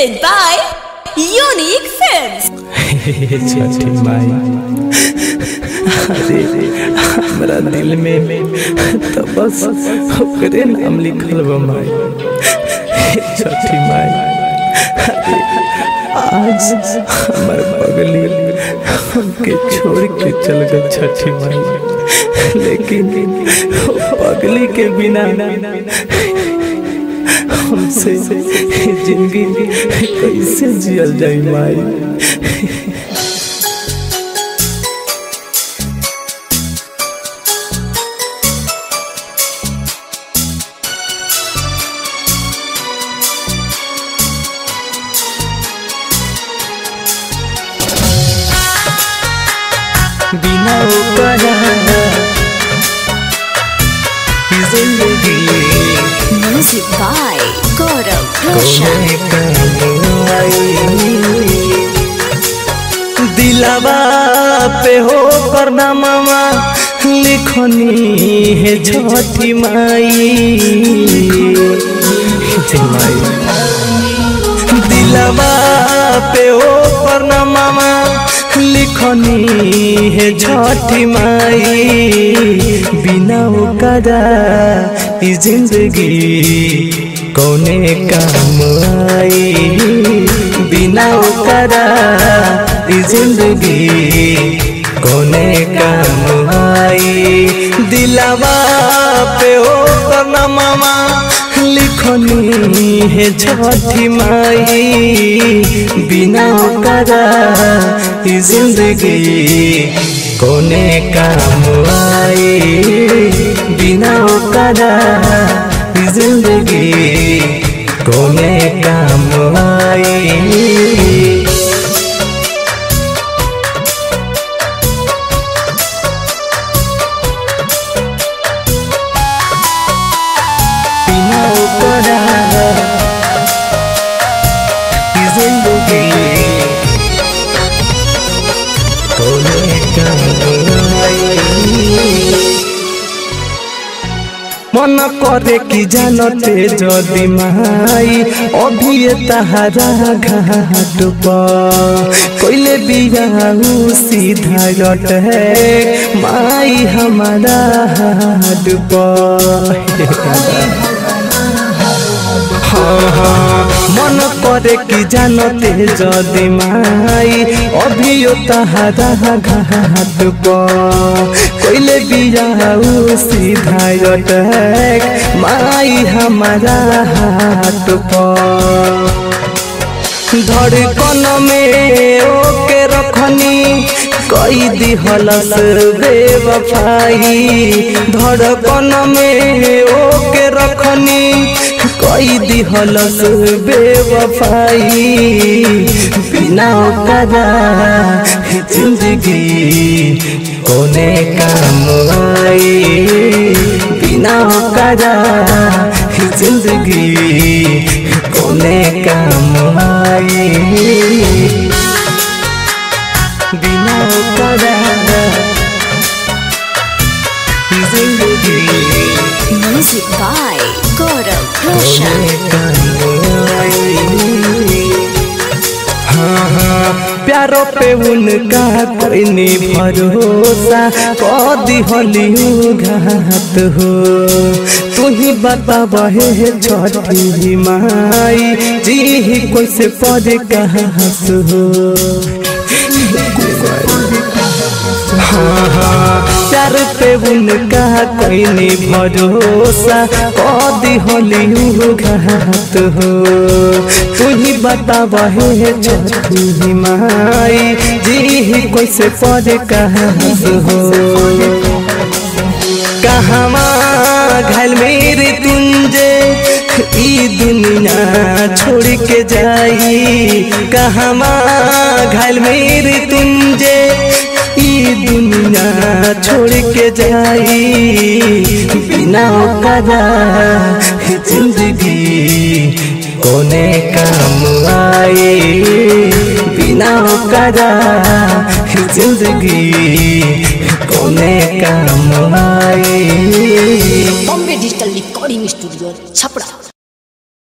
presented by Unique Films. छठी माई अरे हमरा दिल में तो बस ओकरे नाम लिखल बा माई छठी माई आज हमर बगली हमके छोड़ के चल गए छठी माई लेकिन पगली के बिना हमसे ज़िंदगी कैसे जियल जाई माई बिना ज़िंदगी Music by Gaurav Roshan. दिलावा पे हो करना मामा, लिखनी है छठी माई दिलावा पे हो करना मामा, लिखनी है छठी माई ओकरा ज़िंदगी कौने काम आई बिना ओकरा ई ज़िंदगी कौने काम आई दिलावा पे करना मामा लिखनी है छठी माई बिना ई ज़िंदगी कौने काम आई बिना ओकरा ज़िंदगी। कोने काम आई मन करे की जानते जदि माई अभी तहारा घाट पर। कोइले सीधा लट है माई हमारा हाट पर। मन करे कि जानते जदि माई अभी तहारा घाट पर कोइले सीधा माई हमारा हाथ पर धड़कन में ओके रखनी, कई दिहलस बेवफाई। धड़कन में ओके रखनी कई दिहलस बेवफाई, बिना ओकरा ज़िंदगी कोने काम आई बिना ओकरा ज़िंदगी कोने काम आई बिना ओकरा ज़िंदगी Music by Gaurav Roshan. प्यारो पे उनका कोई नहीं भरोसा, कदी हलियू घात हो तू ही बता बहे छठी माई, जी ही कोई से पड़े कहाँ हो प्यार पे उनका कोई नहीं भरोसा। कदी होली घात हो। तू ही बता बहे छठी माई। जी ही कोई से पड़े कहाँ हो। कहवा घायल मेरे तुंजे दुनिया छोड़ के जाई। कहवा घायल मेरे तुंजे दुनिया छोड़ के जाई बिना ओकरा ज़िंदगी कोने काम आई बिना ओकरा ज़िंदगी कोने काम आई Bombay digital recording studio Chhapra